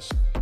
Sessions.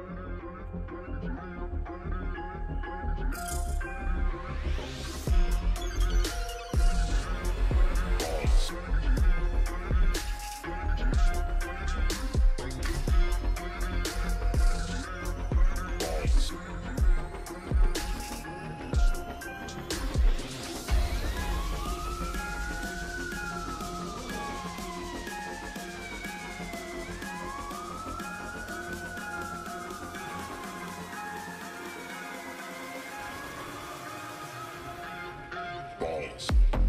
Balls. Balls. Sessions.